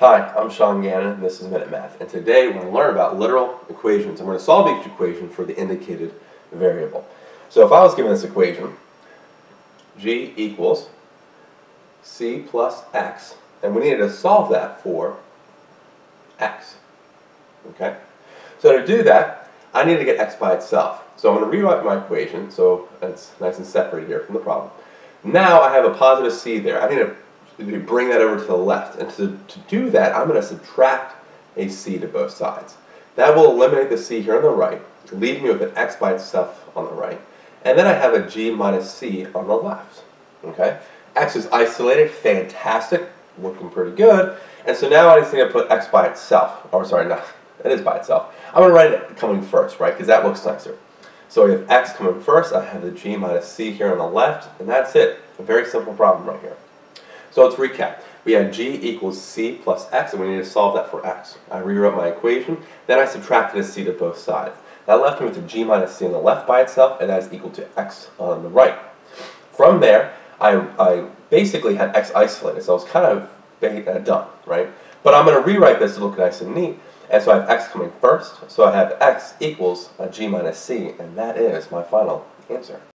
Hi, I'm Sean Gannon, and this is Minute Math. And today we're going to learn about literal equations. I'm going to solve each equation for the indicated variable. So if I was given this equation, g equals c plus x, and we needed to solve that for x. Okay? So to do that, I need to get x by itself. So I'm going to rewrite my equation, so it's nice and separated here from the problem. Now I have a positive c there. I need to bring that over to the left. And to, to do that, I'm going to subtract a c to both sides. That will eliminate the c here on the right, leave me with an x by itself on the right, and then I have a g minus c on the left. Okay? x is isolated, fantastic, looking pretty good. And so now I just need to put x by itself. Or sorry, no, it is by itself. I'm going to write it coming first, right? Because that looks nicer. So we have x coming first, I have the g minus c here on the left, and that's it. A very simple problem right here. So let's recap. We had g equals c plus x, and we need to solve that for x. I rewrote my equation, then I subtracted a c to both sides. That left me with a g minus c on the left by itself, and that is equal to x on the right. From there, I, I basically had x isolated, so I was kind of uh, done, right? But I'm going to rewrite this to look nice and neat, and so I have x coming first, so I have x equals a g minus c, and that is my final answer.